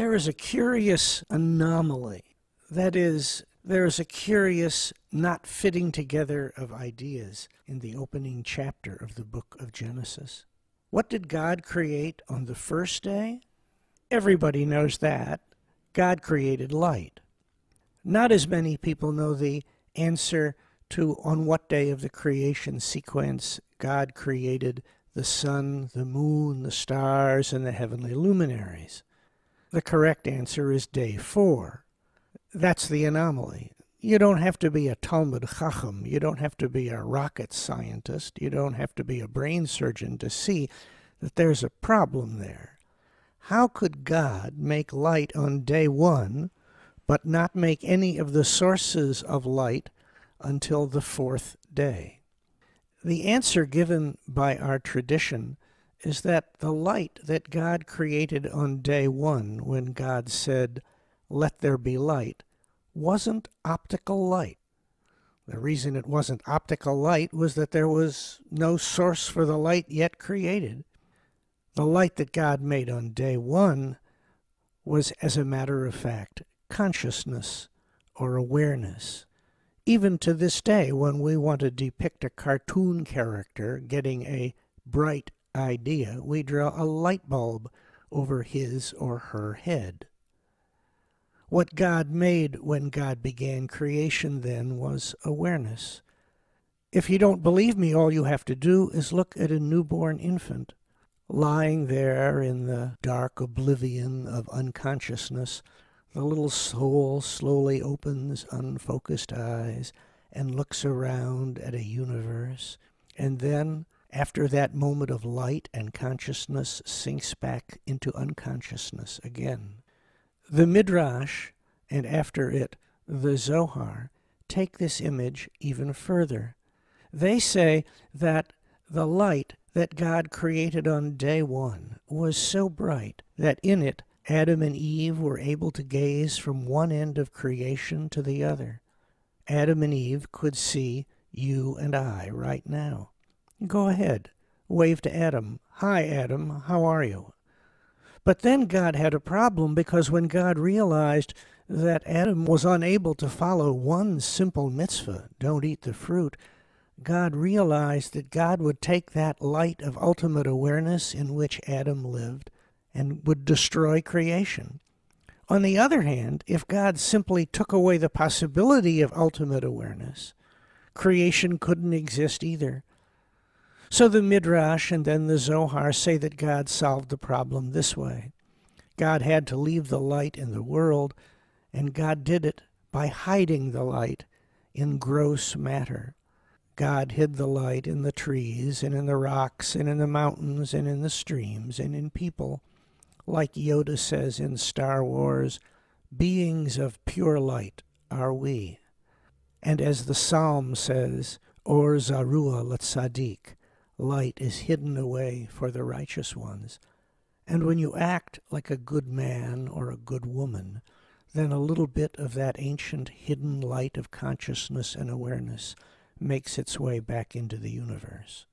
There is a curious anomaly. That is, there is a curious not fitting together of ideas in the opening chapter of the book of Genesis. What did God create on the first day? Everybody knows that. God created light. Not as many people know the answer to on what day of the creation sequence God created the sun, the moon, the stars, and the heavenly luminaries. The correct answer is day four. That's the anomaly. You don't have to be a Talmud Chacham. You don't have to be a rocket scientist. You don't have to be a brain surgeon to see that there's a problem there. How could God make light on day one, but not make any of the sources of light until the fourth day? The answer given by our tradition is that the light that God created on day one, when God said, Let there be light, wasn't optical light. The reason it wasn't optical light was that there was no source for the light yet created. The light that God made on day one was, as a matter of fact, consciousness or awareness. Even to this day, when we want to depict a cartoon character getting a bright idea, we draw a light bulb over his or her head. What God made when God began creation then was awareness. If you don't believe me, all you have to do is look at a newborn infant lying there in the dark oblivion of unconsciousness. The little soul slowly opens unfocused eyes and looks around at a universe, and then after that moment of light and consciousness sinks back into unconsciousness again. The Midrash, and after it the Zohar, take this image even further. They say that the light that God created on day one was so bright that in it Adam and Eve were able to gaze from one end of creation to the other. Adam and Eve could see you and I right now. Go ahead. Wave to Adam. Hi, Adam. How are you? But then God had a problem because when God realized that Adam was unable to follow one simple mitzvah, don't eat the fruit, God realized that God would take that light of ultimate awareness in which Adam lived and would destroy creation. On the other hand, if God simply took away the possibility of ultimate awareness, creation couldn't exist either. So the Midrash and then the Zohar say that God solved the problem this way God had to leave the light in the world, and God did it by hiding the light in gross matter. God hid the light in the trees and in the rocks and in the mountains and in the streams and in people. Like Yoda says in Star Wars, beings of pure light are we. And as the psalm says, Or Zarua Latzadik, light is hidden away for the righteous ones. And when you act like a good man or a good woman, then a little bit of that ancient hidden light of consciousness and awareness makes its way back into the universe.